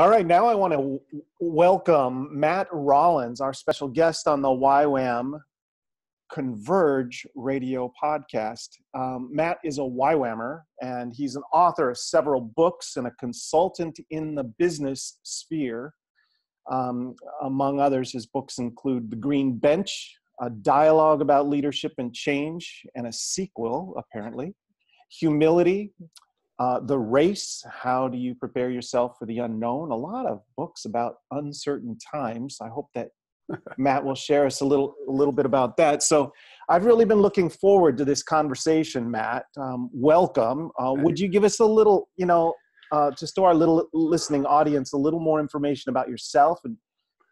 All right, now I want to w- welcome Matt Rawlins, our special guest on the YWAM Converge radio podcast. Um, Matt is a YWAMer, and he's an author of several books and a consultant in the business sphere. Um, among others, his books include The Green Bench, a dialogue about leadership and change, and a sequel, apparently, Humility, uh, The Race, How Do You Prepare Yourself for the Unknown? A lot of books about uncertain times. I hope that Matt will share us a little a little bit about that. So I've really been looking forward to this conversation, Matt. Um, welcome. Uh, would you give us a little, you know, uh, just to our little listening audience, a little more information about yourself and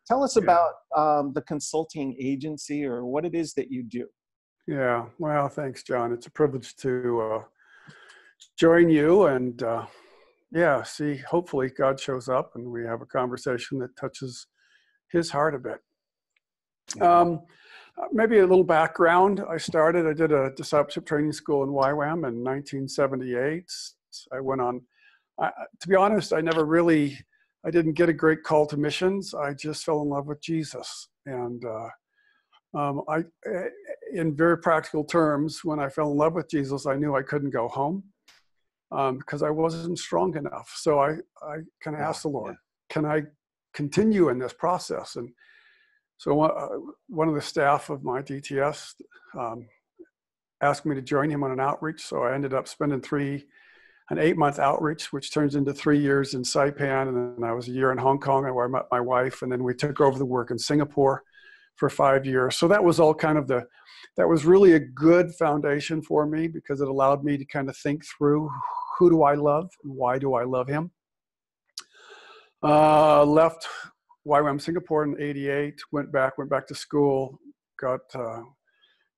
tell us yeah. about um, the consulting agency or what it is that you do? Yeah. Well, thanks, John. It's a privilege to uh, join you and uh, yeah, see. Hopefully, God shows up and we have a conversation that touches His heart a bit. Um, maybe a little background. I started, I did a discipleship training school in YWAM in 1978. I went on, I, to be honest, I never really, I didn't get a great call to missions. I just fell in love with Jesus. And uh, um, I, eh, in very practical terms, when I fell in love with Jesus, I knew I couldn't go home um, because I wasn't strong enough. So I, I kind of asked the Lord, yeah. can I continue in this process? And so uh, one of the staff of my DTS um, asked me to join him on an outreach. So I ended up spending three, an eight month outreach, which turns into three years in Saipan. And then I was a year in Hong Kong where I met my wife. And then we took over the work in Singapore for five years. So that was all kind of the, that was really a good foundation for me because it allowed me to kind of think through who do I love and why do I love him. Uh, left YWAM Singapore in 88, went back, went back to school, got, uh,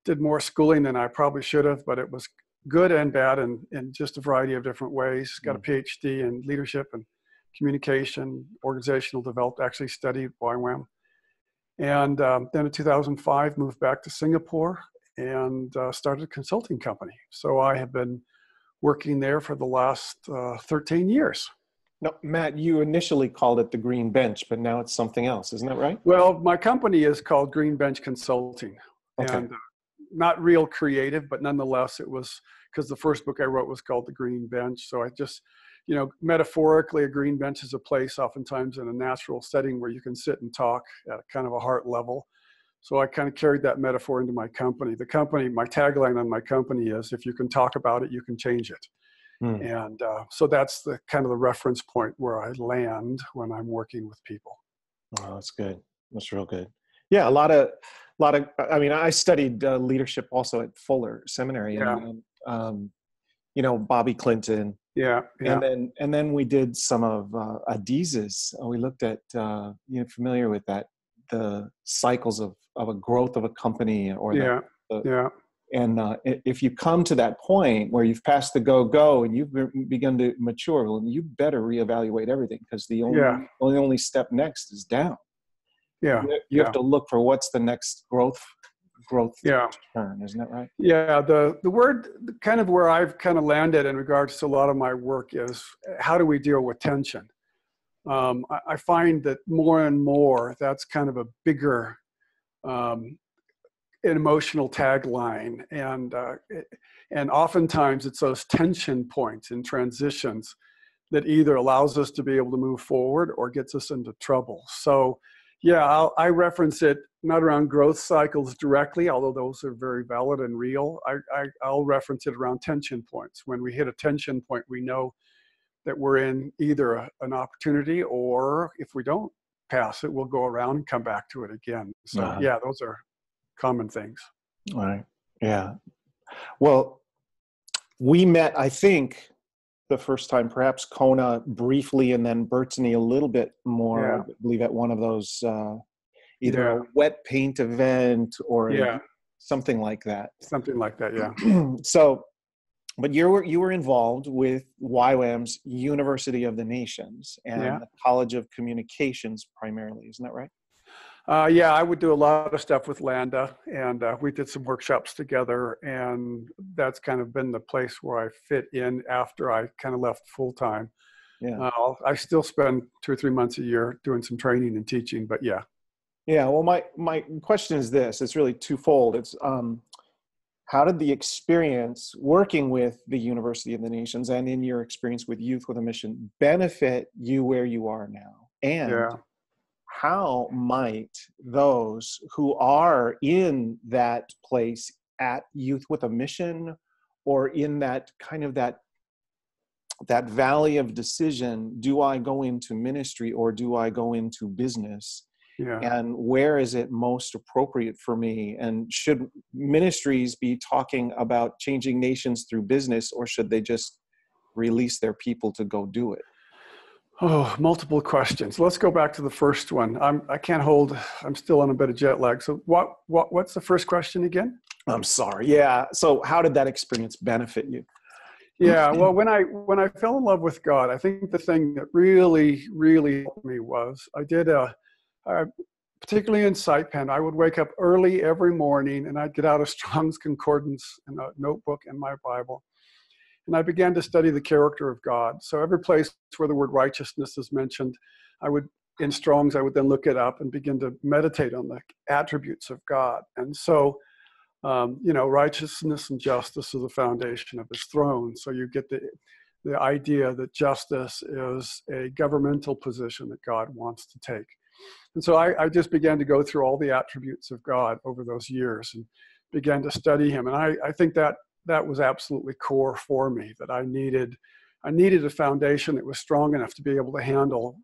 did more schooling than I probably should have, but it was good and bad in, in just a variety of different ways. Got a mm. PhD in leadership and communication, organizational development, actually studied YWAM. And um, then in 2005, moved back to Singapore and uh, started a consulting company. So I have been working there for the last uh, 13 years. Now, Matt, you initially called it the Green Bench, but now it's something else, isn't that right? Well, my company is called Green Bench Consulting, okay. and uh, not real creative, but nonetheless, it was because the first book I wrote was called The Green Bench. So I just, you know, metaphorically, a green bench is a place, oftentimes in a natural setting, where you can sit and talk at kind of a heart level. So I kind of carried that metaphor into my company. The company, my tagline on my company is, "If you can talk about it, you can change it." Mm. And uh, so that's the kind of the reference point where I land when I'm working with people. Oh, that's good. That's real good. Yeah, a lot of, a lot of. I mean, I studied uh, leadership also at Fuller Seminary, yeah. and um, you know Bobby Clinton. Yeah, yeah, and then and then we did some of uh, Adizes. We looked at uh, you know familiar with that the cycles of of a growth of a company or yeah, the, yeah and uh, if you come to that point where you've passed the go go and you've begun to mature well, you better reevaluate everything because the only, yeah. only only step next is down yeah you, you have to look for what's the next growth growth yeah. turn isn't that right? Yeah the the word kind of where i've kind of landed in regards to a lot of my work is how do we deal with tension? Um, I, I, find that more and more that's kind of a bigger um, an emotional tagline. And uh, and oftentimes it's those tension points and transitions that either allows us to be able to move forward or gets us into trouble. So yeah I'll, i reference it not around growth cycles directly although those are very valid and real I, I, i'll reference it around tension points when we hit a tension point we know that we're in either a, an opportunity or if we don't pass it we'll go around and come back to it again so uh-huh. yeah those are common things. All right. Yeah. Well, we met, I think, the first time, perhaps Kona briefly, and then Burtigny a little bit more. Yeah. I believe at one of those, uh, either yeah. a wet paint event or yeah. something like that. Something like that, yeah. so, but you were you were involved with YWAM's University of the Nations and the College of Communications primarily, isn't that right? Uh, yeah, I would do a lot of stuff with Landa, and uh, we did some workshops together, and that's kind of been the place where I fit in after I kind of left full time. yeah. Uh, I still spend two or three months a year doing some training and teaching, but yeah. Yeah. Well, my my question is this: it's really twofold. It's um, how did the experience working with the University of the Nations and in your experience with Youth with a Mission benefit you where you are now? And yeah. How might those who are in that place at Youth with a Mission or in that kind of that that valley of decision do i go into ministry or do i go into business? Yeah. and where is it most appropriate for me? And should ministries be talking about changing nations through business or should they just release their people to go do it oh multiple questions. Let's go back to the first one. I'm i can't hold i'm still on a bit of jet lag. So what what what's the first question again? I'm sorry. Yeah. So how did that experience benefit you? Yeah. Well when i when i fell in love with god i think the thing that really really helped me was i did a uh, particularly in Saipan, I would wake up early every morning and I'd get out a Strong's Concordance and a notebook and my Bible. And I began to study the character of God. So every place where the word righteousness is mentioned, I would, in Strong's, I would then look it up and begin to meditate on the attributes of God. And so, um, you know, righteousness and justice are the foundation of his throne. So you get the, the idea that justice is a governmental position that God wants to take. And so I, I, just began to go through all the attributes of God over those years and began to study him. And I, I think that that was absolutely core for me, that I needed I needed a foundation that was strong enough to be able to handle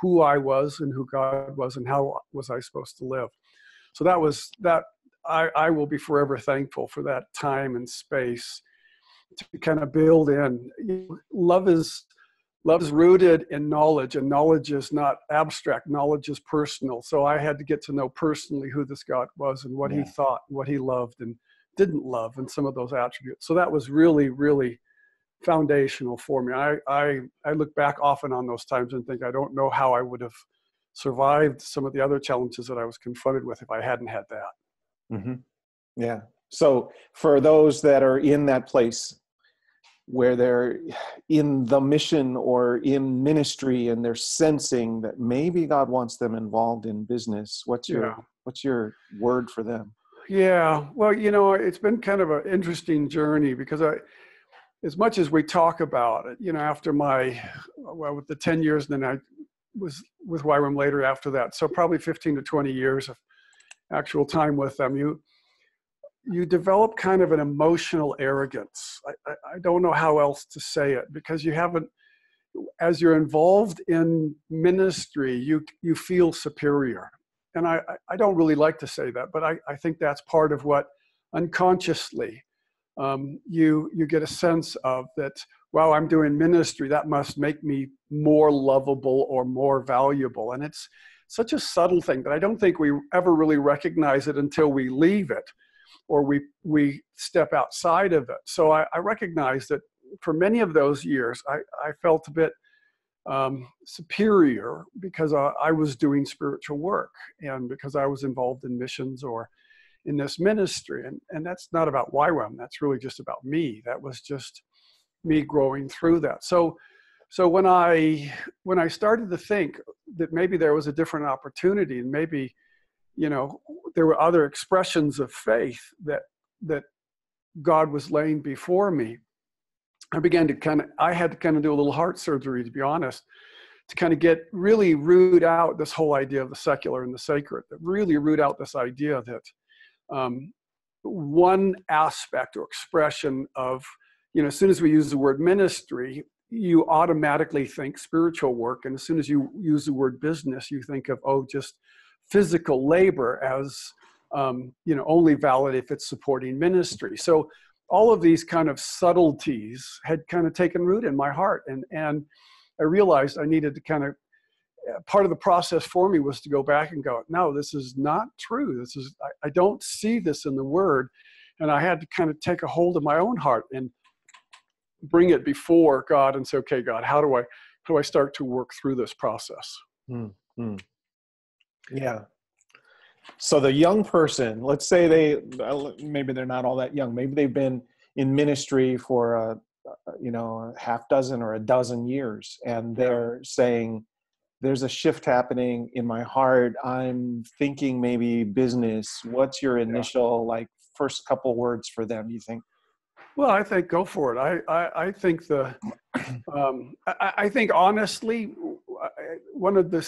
who I was and who God was and how was I supposed to live. So that was that I, I will be forever thankful for that time and space to kind of build in. Love is Love is rooted in knowledge, and knowledge is not abstract. Knowledge is personal. So I had to get to know personally who this God was and what yeah. he thought, what he loved and didn't love, and some of those attributes. So that was really, really foundational for me. I, I, I look back often on those times and think I don't know how I would have survived some of the other challenges that I was confronted with if I hadn't had that. Mm-hmm. Yeah. So for those that are in that place where they're in the mission or in ministry and they're sensing that maybe God wants them involved in business. What's your yeah. what's your word for them? Yeah, well, you know, it's been kind of an interesting journey because I, as much as we talk about it, you know, after my, well, with the 10 years, then I was with YWAM later after that. So probably 15 to 20 years of actual time with them. You, you develop kind of an emotional arrogance. I, I, I, don't know how else to say it because you haven't, as you're involved in ministry, you, you feel superior. And I, I don't really like to say that, but I, I think that's part of what unconsciously um, you, you get a sense of that, wow, I'm doing ministry, that must make me more lovable or more valuable. And it's such a subtle thing that I don't think we ever really recognize it until we leave it or we we step outside of it. So I, I recognize that for many of those years, I, I felt a bit um, superior because I, I, was doing spiritual work and because I was involved in missions or in this ministry. And, and that's not about YWAM, that's really just about me. That was just me growing through that. So so when I when I started to think that maybe there was a different opportunity and maybe you know there were other expressions of faith that that god was laying before me i began to kind of i had to kind of do a little heart surgery to be honest to kind of get really root out this whole idea of the secular and the sacred really root out this idea that um, one aspect or expression of you know as soon as we use the word ministry you automatically think spiritual work and as soon as you use the word business you think of oh just physical labor as um, you know only valid if it's supporting ministry. So all of these kind of subtleties had kind of taken root in my heart and and i realized i needed to kind of uh, part of the process for me was to go back and go no this is not true this is I, I don't see this in the word and i had to kind of take a hold of my own heart and bring it before god and say okay god how do i how do i start to work through this process mm-hmm. Yeah. So the young person, let's say they maybe they're not all that young. Maybe they've been in ministry for a, you know a half dozen or a dozen years and they're saying there's a shift happening in my heart. I'm thinking maybe business. What's your initial yeah. like first couple words for them you think? Well i think go for it. I i, I think the um, I, I, think honestly one of the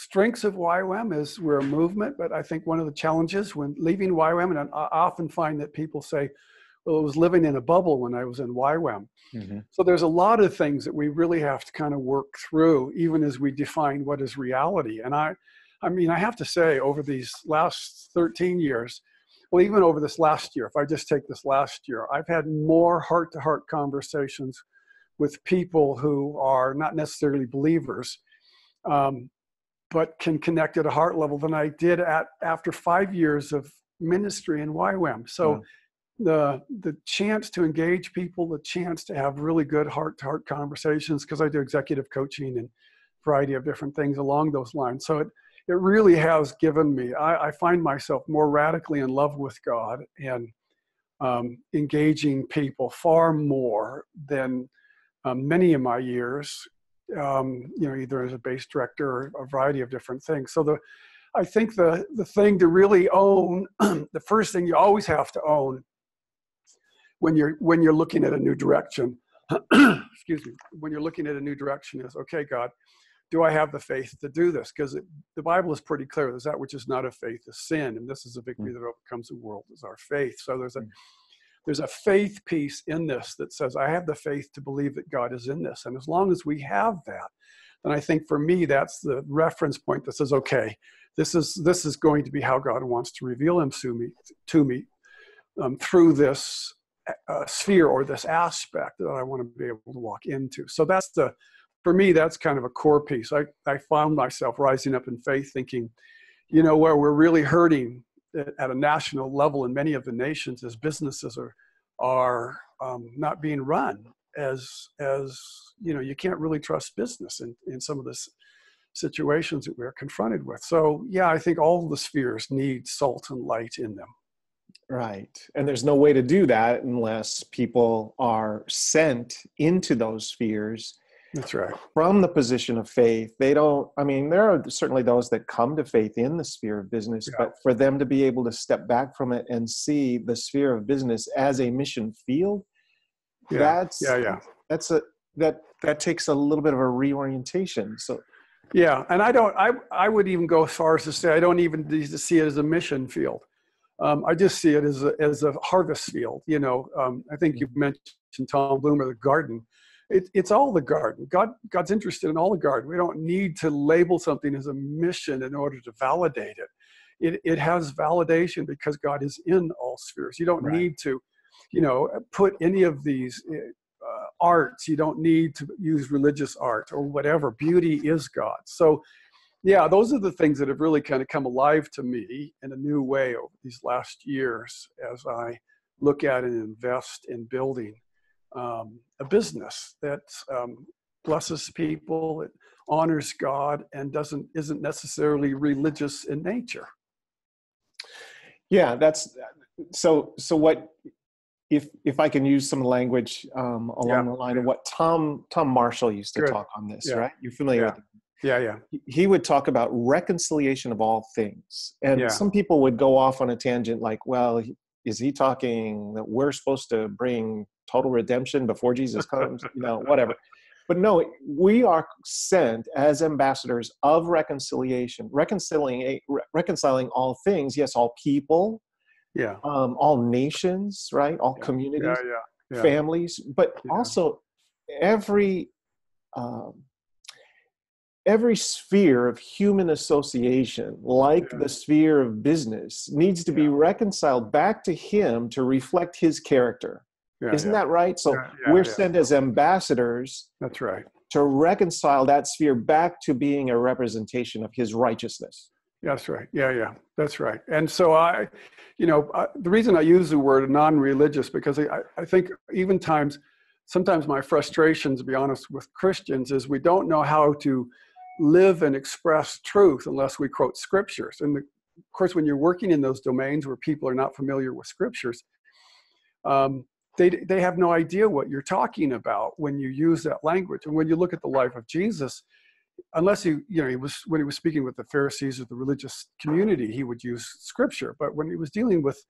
strengths of YWAM is we're a movement, but I think one of the challenges when leaving YWAM, and I often find that people say, well, I was living in a bubble when I was in YWAM. Mm-hmm. So there's a lot of things that we really have to kind of work through, even as we define what is reality. And I, I mean, I have to say, over these last 13 years, well, even over this last year, if I just take this last year, I've had more heart to heart conversations with people who are not necessarily believers, um, but can connect at a heart level than I did at after five years of ministry in YWAM. So. The the chance to engage people, the chance to have really good heart to heart conversations, because I do executive coaching and variety of different things along those lines. So it it really has given me. I, I find myself more radically in love with God and um, engaging people far more than um, many of my years. Um, you know, either as a base director or a variety of different things. So the I think the the thing to really own, the first thing you always have to own when you're when you're looking at a new direction excuse me when you're looking at a new direction is okay god do i have the faith to do this because the bible is pretty clear there's that which is not of faith is sin and this is a victory mm. that overcomes the world is our faith so there's a mm. There's a faith piece in this that says i have the faith to believe that god is in this and as long as we have that then i think for me that's the reference point that says okay this is this is going to be how god wants to reveal him to me to me um, through this uh, sphere or this aspect that I want to be able to walk into. So that's the, for me, that's kind of a core piece. I, I found myself rising up in faith thinking, you know, where we're really hurting at a national level in many of the nations as businesses are, are um, not being run as, as, you know, you can't really trust business in, in some of the situations that we're confronted with. So yeah, I think all the spheres need salt and light in them. Right. And there's no way to do that unless people are sent into those spheres. That's right. From the position of faith. They don't, I mean, there are certainly those that come to faith in the sphere of business, yeah. but for them to be able to step back from it and see the sphere of business as a mission field, yeah. that's, yeah, yeah. That's a, that, that takes a little bit of a reorientation. So, yeah. And I don't, I, I would even go as far as to say, I don't even need to see it as a mission field um, I just see it as a, as a harvest field. You know, um, I think you've mentioned Tom Bloomer, the garden. It, it's all the garden. God, God's interested in all the garden. We don't need to label something as a mission in order to validate it. It, it has validation because God is in all spheres. You don't right. need to, you know, put any of these uh, arts. You don't need to use religious art or whatever. Beauty is God. So yeah, those are the things that have really kind of come alive to me in a new way over these last years as I look at and invest in building um, a business that um, blesses people, it honors God, and doesn't isn't necessarily religious in nature. Yeah, that's so. So what? If if I can use some language um, along yeah, the line of what Tom Tom Marshall used to Good. talk on this, yeah. right? You're familiar with yeah, yeah. He would talk about reconciliation of all things. And yeah. some people would go off on a tangent like, well, is he talking that we're supposed to bring total redemption before Jesus comes? you know, whatever. But no, we are sent as ambassadors of reconciliation, reconciling reconciling all things. Yes, all people, yeah, um, all nations, right, all yeah. communities, yeah, yeah, families, but also every um, every sphere of human association, like yeah. the sphere of business, needs to yeah. be reconciled back to Him to reflect His character. Yeah, Isn't that right? So we're sent as ambassadors. That's right. To reconcile that sphere back to being a representation of His righteousness. That's right. Yeah, yeah, that's right. And so I, you know, I, the reason I use the word non-religious because I, I think even times, sometimes my frustration, to be honest, with Christians is we don't know how to live and express truth unless we quote scriptures. And the, of course, when you're working in those domains where people are not familiar with scriptures, um, they they have no idea what you're talking about when you use that language. And when you look at the life of Jesus, unless he you know he was when he was speaking with the Pharisees or the religious community, he would use scripture. But when he was dealing with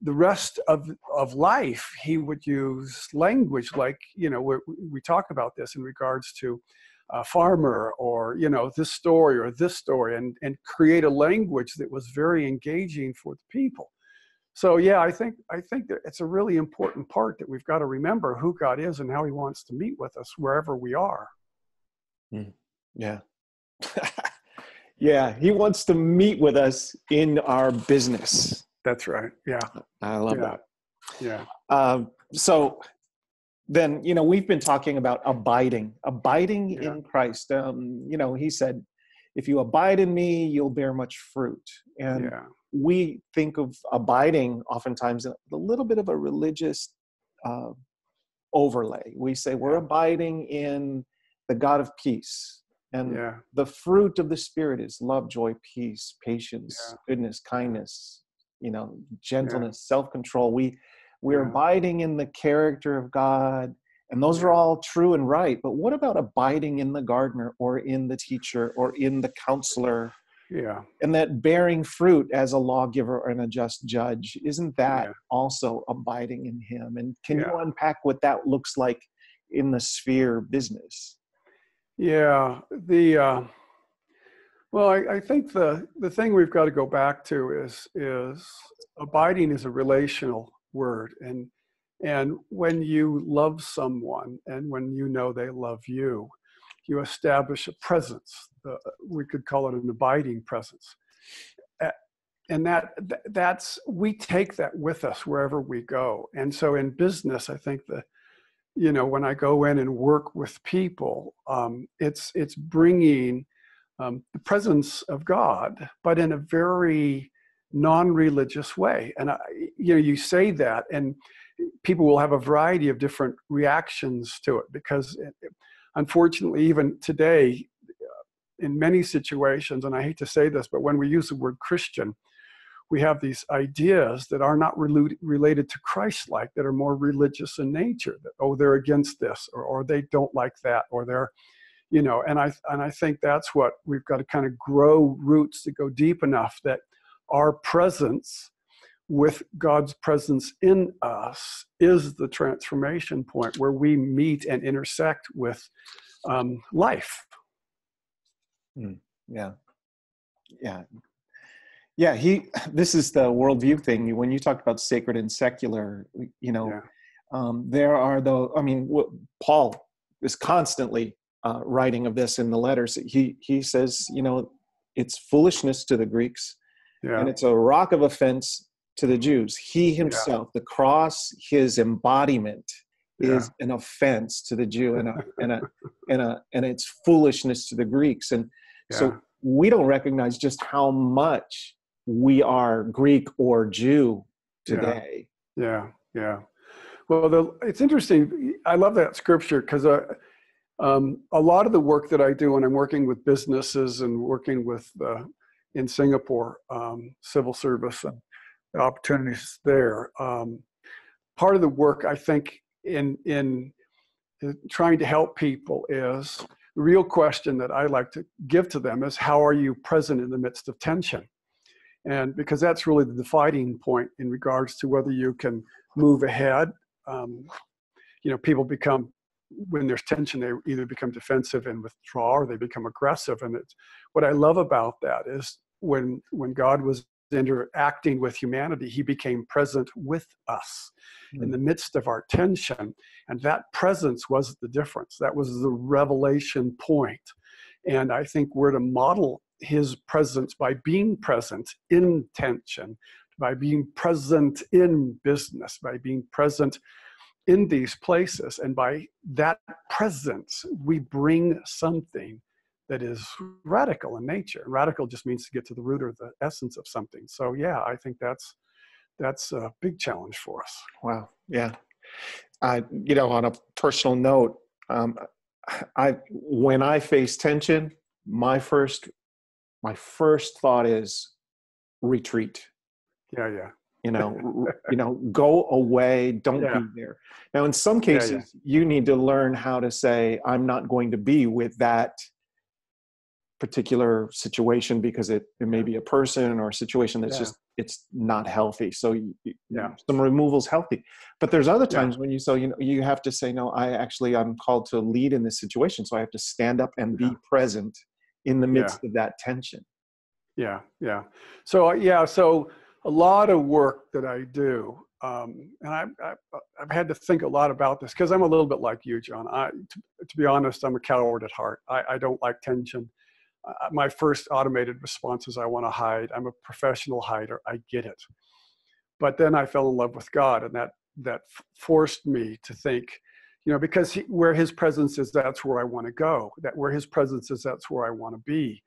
the rest of of life, he would use language like you know we, we talk about this in regards to a farmer or you know this story or this story and and create a language that was very engaging for the people. So yeah i think i think that it's a really important part that we've got to remember who god is and how he wants to meet with us wherever we are. Mm. yeah. Yeah he wants to meet with us in our business. That's right. Yeah. I love yeah. that. Yeah. Um, so then you know we've been talking about abiding abiding Yeah. in christ. Um, you know he said if you abide in me you'll bear much fruit. And yeah. we think of abiding oftentimes in a little bit of a religious uh, overlay. We say we're Yeah. abiding in the god of peace and the fruit of the spirit is love joy peace patience goodness kindness you know gentleness self-control. We we're Yeah. abiding in the character of god and those are all true and right but what about abiding in the gardener or in the teacher or in the counselor? Yeah. And that bearing fruit as a lawgiver and a just judge isn't that Yeah. also abiding in him? And can you unpack what that looks like in the sphere business? Yeah, the uh, well, I, I think the the thing we've got to go back to is is abiding is a relational word, and and when you love someone and when you know they love you, you establish a presence. Uh, we could call it an abiding presence, A- and that that's we take that with us wherever we go. And so in business, I think the you know when i go in and work with people um, it's it's bringing um, the presence of god but in a very non-religious way and I, you know you say that and people will have a variety of different reactions to it because it, unfortunately even today uh, in many situations and i hate to say this but when we use the word christian we have these ideas that are not relu- related to Christ like, that are more religious in nature, that, oh, they're against this, or, or they don't like that, or they're, you know, and I, and I think that's what we've got to kind of grow roots to go deep enough that our presence with God's presence in us is the transformation point where we meet and intersect with um, life. yeah yeah yeah he this is the worldview thing when you talked about sacred and secular you know Yeah. um, there are the i mean paul is constantly uh, writing of this in the letters he he says you know it's foolishness to the greeks Yeah. and it's a rock of offense to the jews he himself the cross his embodiment is an offense to the jew and a and a and a and it's foolishness to the greeks and yeah. so we don't recognize just how much we are Greek or Jew today. Yeah, yeah. Well, the, it's interesting. I love that scripture because uh, um, a lot of the work that I do when I'm working with businesses and working with uh, in Singapore um, civil service and opportunities there. Um, part of the work I think in in trying to help people is the real question that I like to give to them is how are you present in the midst of tension? and because that's really the dividing point in regards to whether you can move ahead. Um, you know, people become when there's tension, they either become defensive and withdraw, or they become aggressive. And it's what I love about that is when when God was interacting with humanity, He became present with us in hmm. the midst of our tension, and that presence was the difference. That was the revelation point. And I think we're to model his presence by being present in tension, by being present in business, by being present in these places. And by that presence, we bring something that is radical in nature. And radical just means to get to the root or the essence of something. So yeah, I think that's that's a big challenge for us. Wow. Yeah. I, you know, on a personal note, um, I when I face tension, my first my first thought is retreat. Yeah, yeah. you know you know go away don't Yeah. be there now in some Yeah, yeah. cases you need to learn how to say i'm not going to be with that particular situation because it, it may be a person or a situation that's Yeah. just it's not healthy so you, Yeah. some removal's healthy but there's other Yeah. times when you so you know you have to say no i actually i'm called to lead in this situation so i have to stand up and be present in the Yeah. midst of that tension Yeah, yeah. So uh, yeah, so a lot of work that I do, um, and I, I, I've had to think a lot about this because I'm a little bit like you, John. I, to, to be honest, I'm a coward at heart. I, I don't like tension. Uh, my first automated response is I want to hide. I'm a professional hider. I get it. But then I fell in love with God, and that that forced me to think, you know, because he, where His presence is, that's where I want to go. That where His presence is, that's where I want to be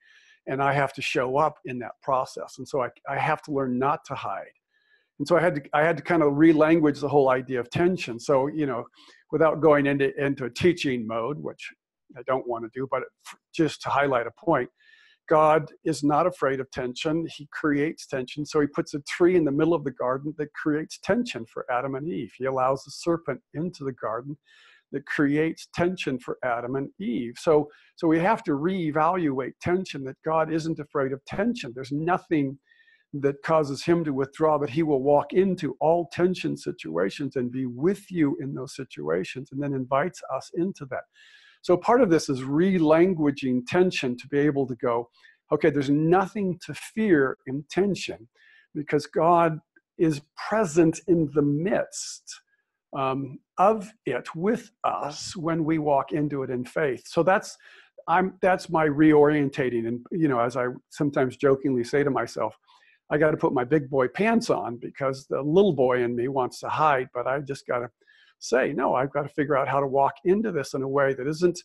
and I have to show up in that process. And so I, I have to learn not to hide. And so I had to I had to kind of relanguage the whole idea of tension. So you know, without going into into a teaching mode, which I don't want to do, but just to highlight a point, God is not afraid of tension. He creates tension. So he puts a tree in the middle of the garden that creates tension for Adam and Eve. He allows the serpent into the garden that creates tension for Adam and Eve. So so we have to reevaluate tension that God isn't afraid of tension. There's nothing that causes him to withdraw, but he will walk into all tension situations and be with you in those situations and then invites us into that. So part of this is relanguaging tension to be able to go, okay, there's nothing to fear in tension because God is present in the midst um, of it with us when we walk into it in faith. So that's I'm that's my reorientating, and you know, as I sometimes jokingly say to myself, I got to put my big boy pants on because the little boy in me wants to hide, but I just got to say, no, I've got to figure out how to walk into this in a way that isn't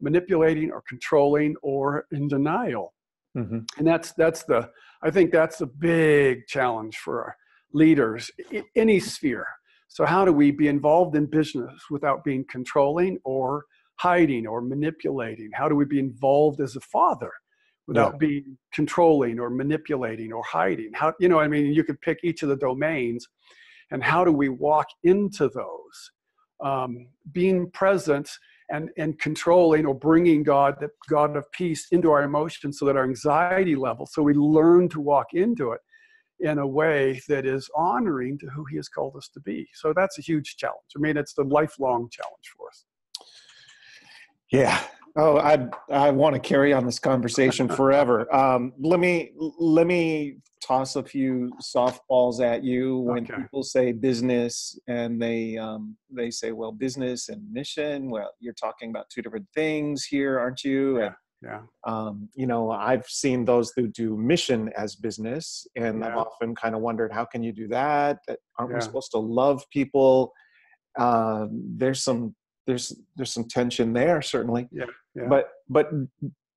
manipulating or controlling or in denial. Mm-hmm. and that's that's the i think that's a big challenge for our leaders in any sphere. So how do we be involved in business without being controlling or hiding or manipulating? How do we be involved as a father without Yeah. being controlling or manipulating or hiding? How you know i mean? You could pick each of the domains and how do we walk into those um, being present and, and controlling or bringing God, the God of peace, into our emotions so that our anxiety level, so we learn to walk into it in a way that is honoring to who He has called us to be. So that's a huge challenge. I mean, it's the lifelong challenge for us. Yeah. Oh, I I want to carry on this conversation forever. Um, let me let me toss a few softballs at you when Okay. people say business and they um, they say, well, business and mission. Well, you're talking about two different things here, aren't you? And Yeah. um, you know, I've seen those who do mission as business, and I've often kind of wondered, how can you do that? That aren't we supposed to love people? Uh, there's some there's there's some tension there, certainly. Yeah. Yeah. But but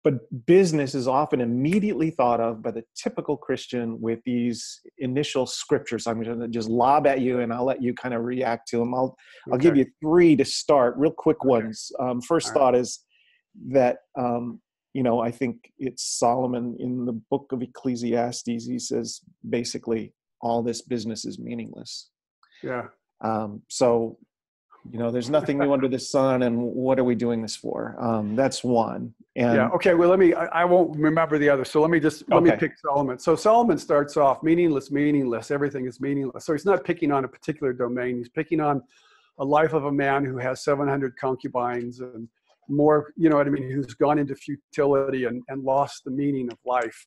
but business is often immediately thought of by the typical Christian with these initial scriptures. I'm going to just lob at you, and I'll let you kind of react to them. I'll I'll give you three to start, real quick Okay. ones. Um, first All right. thought is that um, you know I think it's Solomon in the book of Ecclesiastes. He says basically all this business is meaningless. Yeah. Um, so you know there's nothing new under the sun, and what are we doing this for? Um, that's one. And yeah. Okay. Well, let me. I, I won't remember the other. So let me just let me pick Solomon. So Solomon starts off meaningless, meaningless. Everything is meaningless. So he's not picking on a particular domain. He's picking on a life of a man who has 700 concubines and more. You know what I mean? Who's gone into futility and and lost the meaning of life.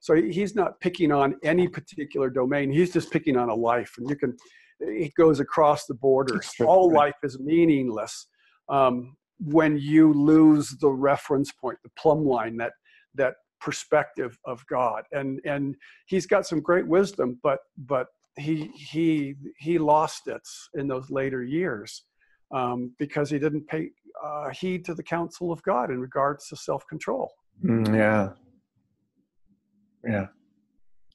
So he's not picking on any particular domain. He's just picking on a life, and you can. It goes across the borders. All life is meaningless. Um, when you lose the reference point, the plumb line, that that perspective of God, and and he's got some great wisdom, but but he he he lost it in those later years um, because he didn't pay uh, heed to the counsel of God in regards to self control. Mm, yeah. Yeah.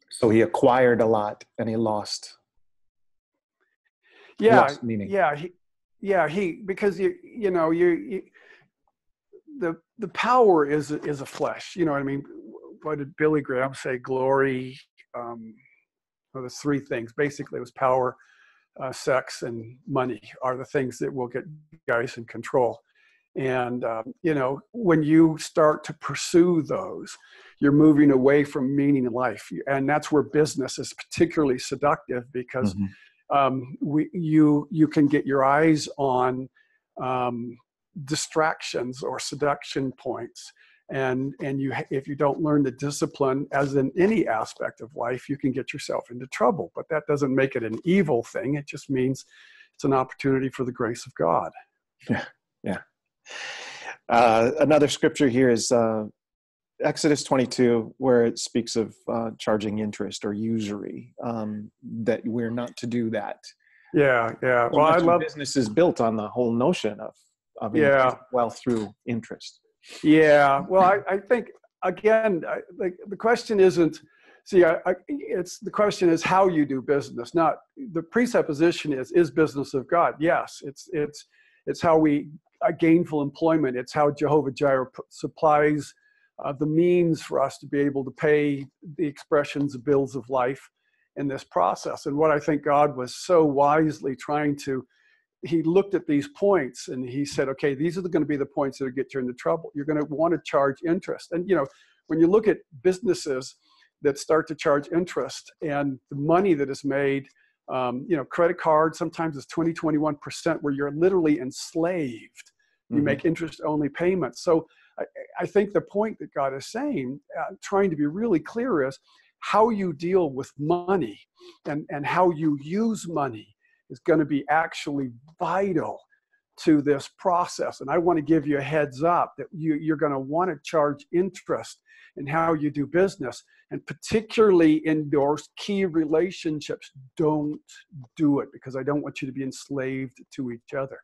So he acquired a lot and he lost. Yeah, meaning. yeah, he, yeah, he because you you know you, you the the power is is a flesh. You know what I mean? What did Billy Graham say? Glory. Um, Well, there's three things. Basically, it was power, uh, sex, and money are the things that will get guys in control. And um, you know, when you start to pursue those, you're moving away from meaning in life, and that's where business is particularly seductive because mm-hmm. Um, we you you can get your eyes on um, distractions or seduction points. And and you if you don't learn the discipline as in any aspect of life you can get yourself into trouble. But that doesn't make it an evil thing. It just means it's an opportunity for the grace of god. Yeah yeah. Uh, another scripture here is uh, exodus 22 where it speaks of uh, charging interest or usury um, that we're not to do that yeah yeah well i love business is built on the whole notion of of yeah wealth through interest yeah, well, I, I think again, I, the, the question isn't. See, I, I, it's the question is how you do business. Not the presupposition is is business of God. Yes, it's it's it's how we uh, gainful employment. It's how Jehovah Jireh supplies uh, the means for us to be able to pay the expressions of bills of life in this process. And what I think God was so wisely trying to he looked at these points and he said, okay, these are going to be the points that get you into trouble. You're going to want to charge interest. And, you know, when you look at businesses that start to charge interest and the money that is made, um, you know, credit card sometimes is 20, 21% where you're literally enslaved. You mm-hmm. make interest only payments. So I, think the point that God is saying, uh, trying to be really clear is how you deal with money and, and how you use money is going to be actually vital to this process. And I want to give you a heads up that you, you're going to want to charge interest in how you do business. And particularly in those key relationships, don't do it because I don't want you to be enslaved to each other.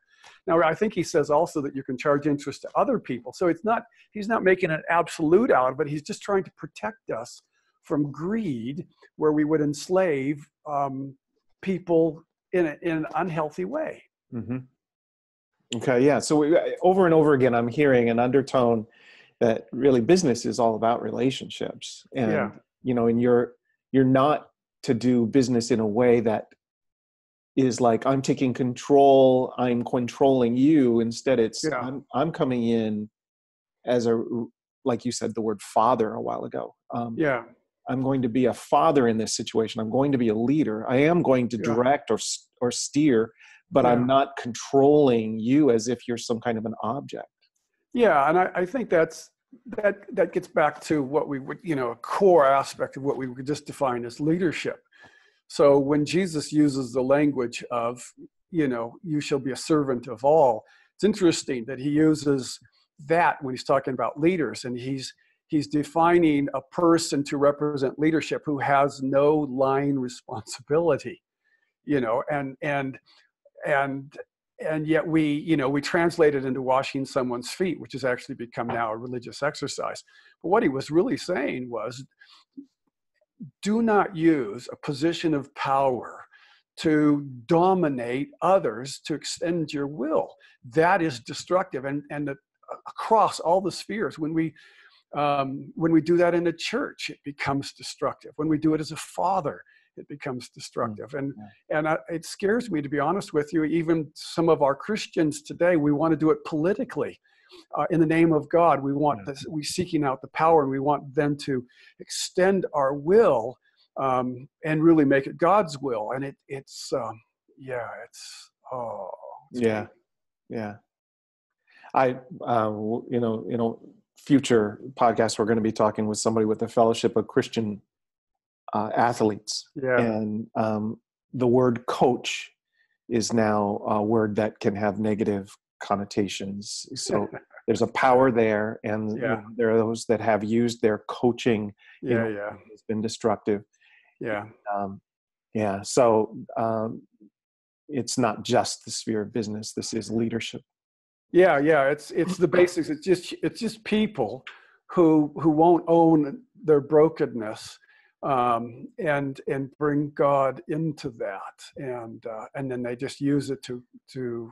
Now, I think he says also that you can charge interest to other people. So it's not, he's not making an absolute out of it. He's just trying to protect us from greed, where we would enslave um, people in, a, in an unhealthy way. Mm-hmm. Okay, yeah. So we, over and over again, I'm hearing an undertone that really business is all about relationships, and yeah. you know, and you're you're not to do business in a way that is like I'm taking control, I'm controlling you. Instead, it's yeah. I'm I'm coming in as a like you said the word father a while ago. Um, yeah, I'm going to be a father in this situation. I'm going to be a leader. I am going to direct or or steer, but yeah. I'm not controlling you as if you're some kind of an object. Yeah, and I, I, think that's that that gets back to what we would you know a core aspect of what we would just define as leadership. So when Jesus uses the language of you know you shall be a servant of all, it's interesting that he uses that when he's talking about leaders, and he's he's defining a person to represent leadership who has no line responsibility you know and and and and yet we you know we translate it into washing someone's feet which has actually become now a religious exercise. But what he was really saying was do not use a position of power to dominate others to extend your will that is destructive and and across all the spheres when we um, when we do that in a church, it becomes destructive. When we do it as a father, it becomes destructive. And and I, it scares me to be honest with you. Even some of our Christians today, we want to do it politically. Uh, in the name of God, we want this, we seeking out the power, and we want them to extend our will um, and really make it God's will. And it it's um, yeah, it's oh it's yeah, yeah. I uh, you know you know future podcast, we're going to be talking with somebody with the Fellowship of Christian uh, Athletes. Yeah. And um, the word coach is now a word that can have negative connotations. So there's a power there, and yeah. there are those that have used their coaching. Yeah, yeah. Has been destructive. Yeah. Um, yeah. So um, it's not just the sphere of business. This is leadership yeah, yeah, it's it's the basics. It's just it's just people who who won't own their brokenness um, and and bring God into that, and uh, and then they just use it to to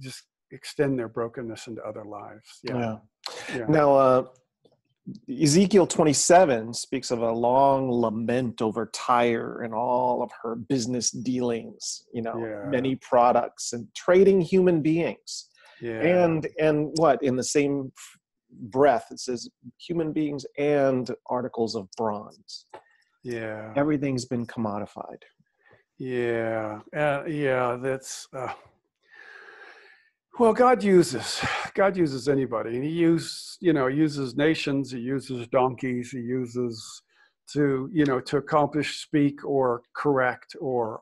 just extend their brokenness into other lives. Yeah. yeah. yeah. Now, uh, Ezekiel 27 speaks of a long lament over Tyre and all of her business dealings, you know, Yeah. many products and trading human beings. Yeah. And and what in the same breath it says human beings and articles of bronze. yeah. Everything's been commodified. Yeah, uh, yeah, that's uh, well. God uses God uses anybody, and He uses you know uses nations. He uses donkeys. He uses to you know to accomplish, speak, or correct, or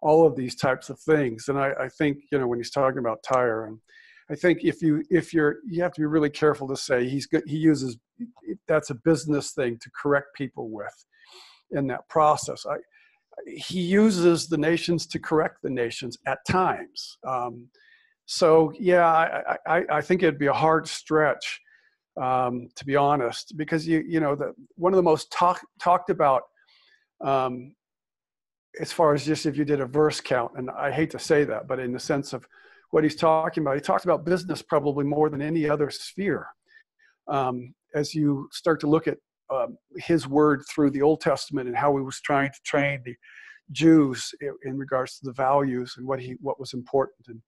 all of these types of things. And I, I think you know when he's talking about Tyre, and I think if you if you're you have to be really careful to say he's. He uses that's a business thing to correct people with in that process. I he uses the nations to correct the nations at times. Um, so yeah, I, I, I think it'd be a hard stretch um, to be honest, because you you know the one of the most talk, talked about um, as far as just if you did a verse count, and I hate to say that, but in the sense of what he's talking about, he talks about business probably more than any other sphere. Um, as you start to look at um, his word through the Old Testament and how he was trying to train the Jews in, in regards to the values and what he what was important and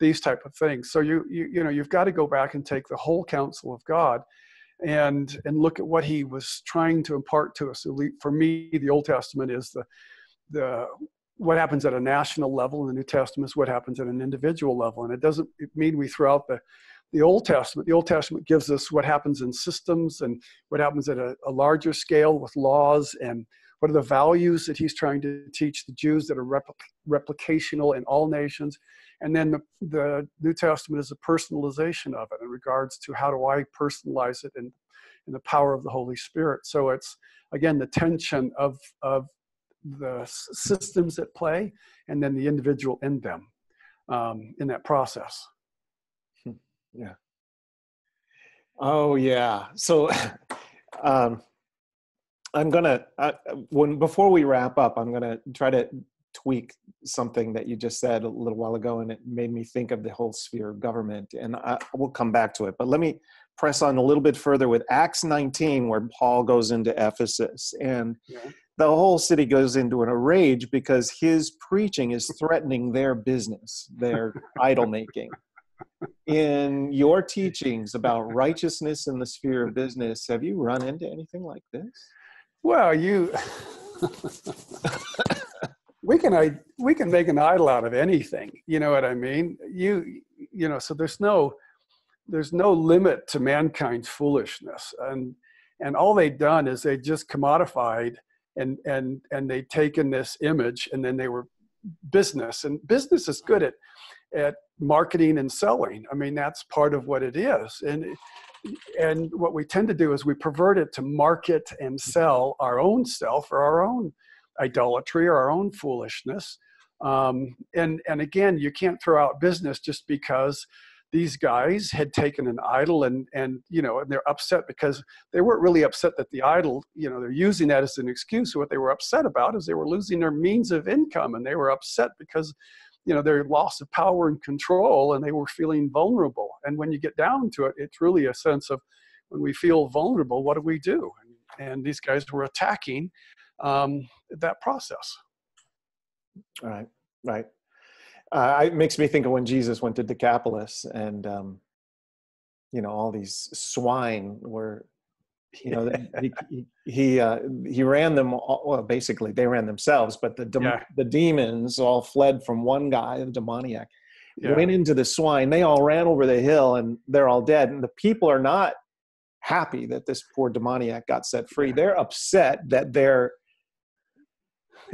these type of things. So you you you know you've got to go back and take the whole counsel of God and and look at what he was trying to impart to us. For me, the Old Testament is the the what happens at a national level, and the New Testament is what happens at an individual level. And it doesn't mean we throw out the the Old Testament. The Old Testament gives us what happens in systems and what happens at a, a larger scale with laws and what are the values that he's trying to teach the Jews that are repl- replicational in all nations. And then the, the, New Testament is a personalization of it in regards to how do I personalize it in, in the power of the Holy Spirit. So it's, again, the tension of, of the systems at play and then the individual in them um, in that process. Yeah. Oh yeah. So um, I'm gonna uh, when before we wrap up, I'm gonna try to tweak something that you just said a little while ago, and it made me think of the whole sphere of government. And I, we'll come back to it, but let me press on a little bit further with Acts 19, where Paul goes into Ephesus, and Yeah. the whole city goes into a rage because his preaching is threatening their business, their idol making in your teachings about righteousness in the sphere of business, have you run into anything like this? Well, you we can I we can make an idol out of anything. You know what I mean? You you know, so there's no there's no limit to mankind's foolishness. And and all they've done is they just commodified and and and they taken this image and then they were business and business is good at at marketing and selling. I mean, that's part of what it is. And and what we tend to do is we pervert it to market and sell our own self or our own idolatry or our own foolishness. Um, and and again, you can't throw out business just because these guys had taken an idol and and you know and they're upset because they weren't really upset that the idol you know they're using that as an excuse what they were upset about is they were losing their means of income and they were upset because you know their loss of power and control and they were feeling vulnerable. And when you get down to it it's really a sense of when we feel vulnerable what do we do? And, and these guys were attacking um, that process. Right, right. Uh, it makes me think of when Jesus went to Decapolis and, um, you know, all these swine were, you know, he, he, uh, he ran them, all, well, basically they ran themselves, but the, dem- Yeah. the demons all fled from one guy, the demoniac, yeah went into the swine. They all ran over the hill and they're all dead. And the people are not happy that this poor demoniac got set free. They're upset that their,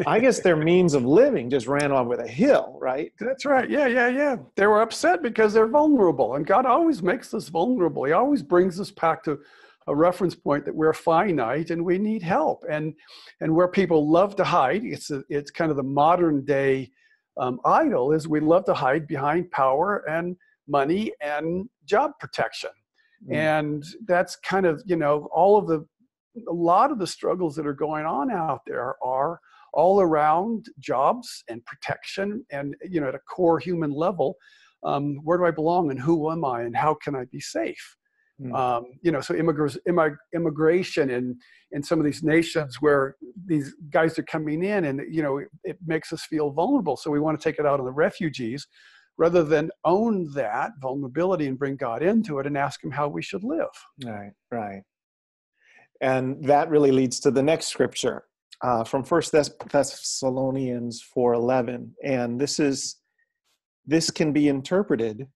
I guess their means of living just ran over the hill, right? That's right. Yeah, yeah, yeah. They were upset because they're vulnerable. And God always makes us vulnerable. He always brings us back to a reference point that we're finite and we need help. And and where people love to hide, it's a, it's kind of the modern day um, idol is we love to hide behind power and money and job protection. Mm. And that's kind of, you know, all of the a lot of the struggles that are going on out there are all around jobs and protection and you know at a core human level um, where do i belong and who am i and how can i be safe Mm. Um, you know, so immigr- immig- immigration in in some of these nations where these guys are coming in, and you know, it, it makes us feel vulnerable. So we want to take it out on the refugees, rather than own that vulnerability and bring God into it and ask Him how we should live. Right, right. And that really leads to the next scripture uh, from First Thess- Thessalonians four eleven, and this is this can be interpreted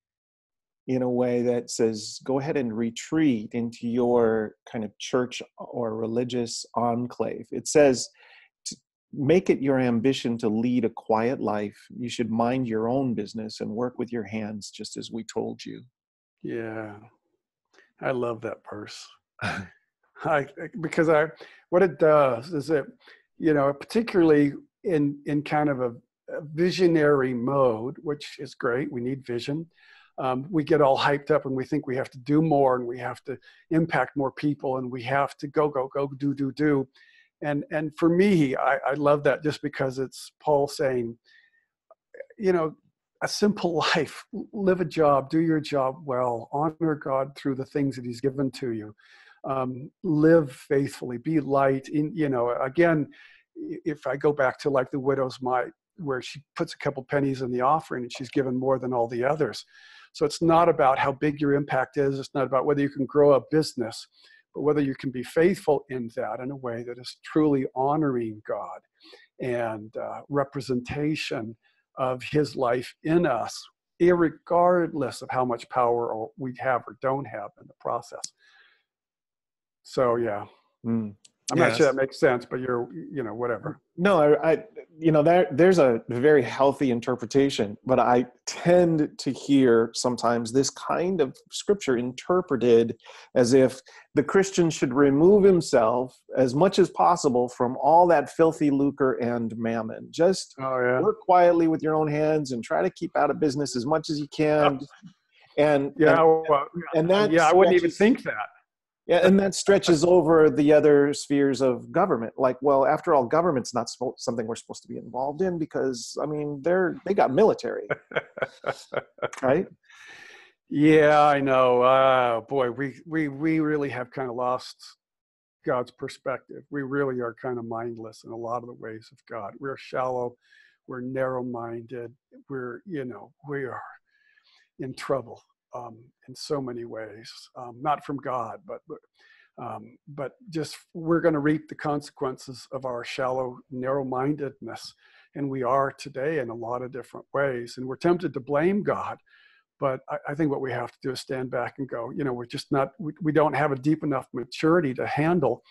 in a way that says go ahead and retreat into your kind of church or religious enclave. It says make it your ambition to lead a quiet life. You should mind your own business and work with your hands just as we told you. Yeah. I love that verse. I, because i what it does is it you know particularly in in kind of a, a visionary mode which is great we need vision um, we get all hyped up and we think we have to do more and we have to impact more people and we have to go go go do do do. And and for me I, I love that just because it's paul saying you know a simple life live a job do your job well honor god through the things that he's given to you. Um, live faithfully be light in you know again if i go back to like the widow's mite where she puts a couple pennies in the offering and she's given more than all the others so it's not about how big your impact is. It's not about whether you can grow a business, but whether you can be faithful in that in a way that is truly honoring God and uh, representation of His life in us, regardless of how much power we have or don't have in the process. So yeah. Mm. I'm yes. not sure that makes sense, but you're, you know, whatever. No, I, I, you know, there, there's a very healthy interpretation, but I tend to hear sometimes this kind of scripture interpreted as if the Christian should remove himself as much as possible from all that filthy lucre and mammon. Just oh, yeah. work quietly with your own hands and try to keep out of business as much as you can. And yeah, and, well, and that yeah, I wouldn't even think that yeah, and that stretches over the other spheres of government. Like, well, after all, government's not something we're supposed to be involved in because, I mean, they're they got military, right? Yeah, I know. Uh, boy, we we we really have kind of lost God's perspective. We really are kind of mindless in a lot of the ways of God. We're shallow, we're narrow-minded. We're you know we are in trouble um, in so many ways, um, not from God, but um, but just we're going to reap the consequences of our shallow, narrow-mindedness, and we are today in a lot of different ways. And we're tempted to blame God, but I, I think what we have to do is stand back and go, you know, we're just not, we, we don't have a deep enough maturity to handle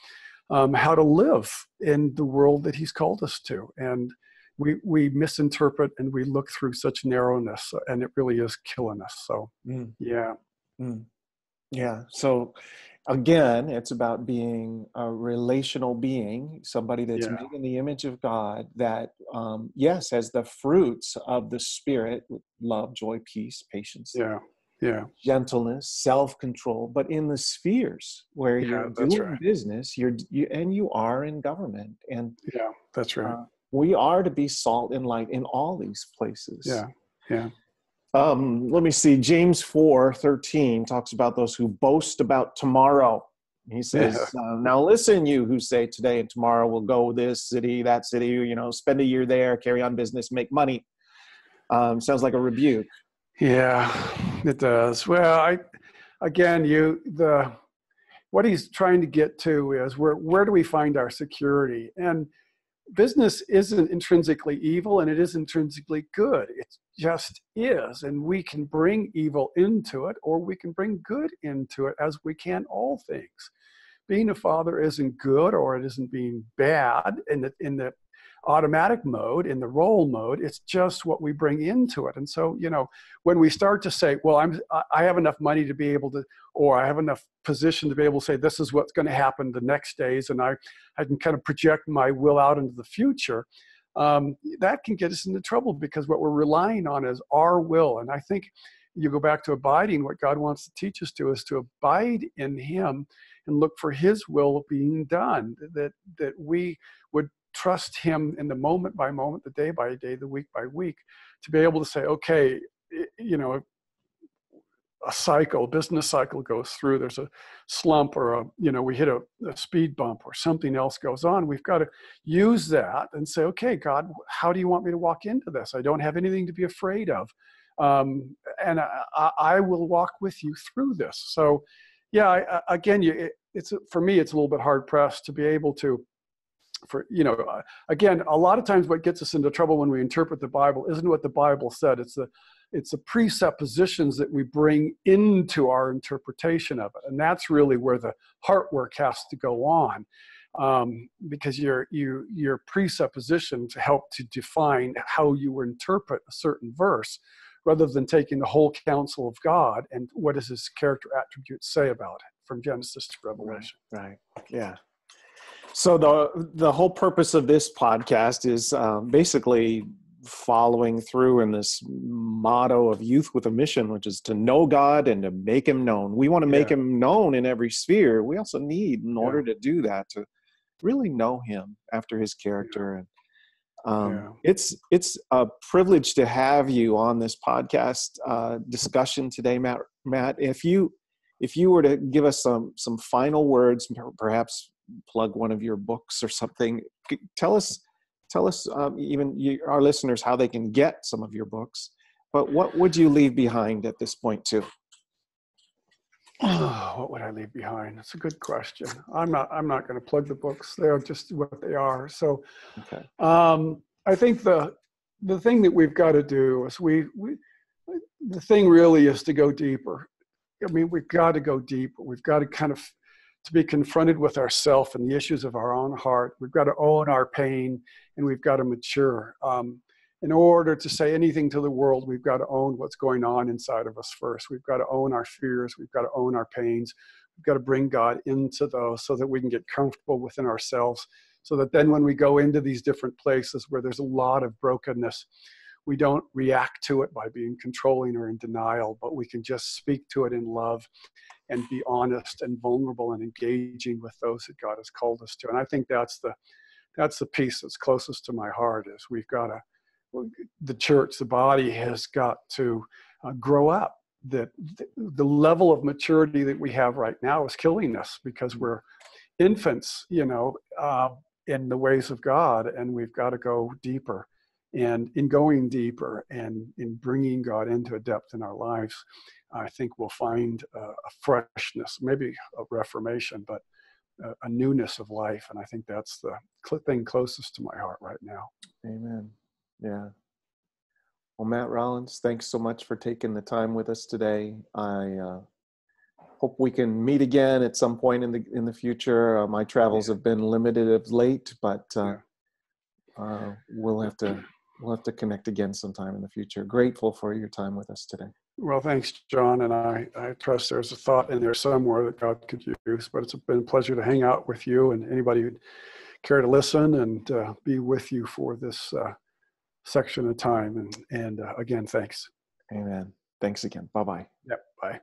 um, how to live in the world that He's called us to, and we we misinterpret and we look through such narrowness and it really is killing us so mm. yeah mm. yeah so again it's about being a relational being somebody that's yeah. made in the image of god that um, yes has the fruits of the spirit love joy peace patience yeah yeah gentleness self-control but in the spheres where yeah, you're doing right. business you're you and you are in government and yeah that's right uh, we are to be salt and light in all these places. Yeah, yeah. Um, let me see. James 4 13 talks about those who boast about tomorrow. He says, yeah. uh, Now listen, you who say today and tomorrow we'll go this city, that city, you know, spend a year there, carry on business, make money. Um, sounds like a rebuke. Yeah, it does. Well, I, again, you, the, what he's trying to get to is where, where do we find our security? And, business isn't intrinsically evil and it is intrinsically good. It just is. And we can bring evil into it or we can bring good into it as we can all things. Being a father isn't good or it isn't being bad in the, in the automatic mode, in the role mode. It's just what we bring into it. And so, you know, when we start to say, well, I'm, I have enough money to be able to, or I have enough position to be able to say, this is what's going to happen the next days, and I, I can kind of project my will out into the future. Um, that can get us into trouble because what we're relying on is our will. And I think you go back to abiding, what God wants to teach us to is to abide in Him and look for His will being done. That that we would trust him in the moment by moment, the day by day, the week by week, to be able to say, okay, you know, a cycle, business cycle goes through, there's a slump or a, you know, we hit a, a, speed bump or something else goes on, we've got to use that and say, okay, God, how do you want me to walk into this? I don't have anything to be afraid of. Um, and I, I, will walk with you through this. So, yeah, I, again, you, it, it's for me, it's a little bit hard pressed to be able to for you know uh, again a lot of times what gets us into trouble when we interpret the bible isn't what the bible said. It's the it's the presuppositions that we bring into our interpretation of it. And that's really where the heart work has to go on um, because your you your presuppositions help to define how you interpret a certain verse rather than taking the whole counsel of god and what does his character attributes say about it from genesis to revelation. right, right. yeah so the the whole purpose of this podcast is um, basically following through in this motto of youth with a mission, which is to know God and to make Him known. We want to make yeah. Him known in every sphere. We also need, in order to do that, to really know Him after His character. And um, yeah. it's it's a privilege to have you on this podcast uh, discussion today, Matt. Matt, if you if you were to give us some some final words, perhaps plug one of your books or something. Tell us, tell us, um, even you, our listeners, how they can get some of your books. But what would you leave behind at this point, too? Oh, what would I leave behind? That's a good question. I'm not. I'm not going to plug the books. They're just what they are. So, okay. um, I think the the thing that we've got to do is we we the thing really is to go deeper. I mean, we've got to go deeper. We've got to kind of to be confronted with ourself and the issues of our own heart. We've got to own our pain and we've got to mature. Um, in order to say anything to the world, we've got to own what's going on inside of us first. We've got to own our fears. We've got to own our pains. We've got to bring God into those so that we can get comfortable within ourselves. So that then when we go into these different places where there's a lot of brokenness, we don't react to it by being controlling or in denial, but we can just speak to it in love and be honest and vulnerable and engaging with those that God has called us to. And I think that's the that's the piece that's closest to my heart is we've got to the church, the body has got to uh, grow up. That the level of maturity that we have right now is killing us because we're infants, you know, uh, in the ways of God, and we've got to go deeper. And in going deeper and in bringing God into a depth in our lives, I think we'll find a, a freshness, maybe a reformation, but a, a, newness of life. And I think that's the thing closest to my heart right now. Amen. Yeah. Well, Matt Rawlins, thanks so much for taking the time with us today. I uh, hope we can meet again at some point in the in the future. Uh, my travels have been limited of late, but uh. Uh, we'll have to we'll have to connect again sometime in the future. Grateful for your time with us today. Well, thanks, John. And I, I trust there's a thought in there somewhere that God could use. But it's been a pleasure to hang out with you and anybody who'd care to listen and uh, be with you for this uh, section of time. And, and uh, again, thanks. Amen. Thanks again. Bye bye. Yep. Bye.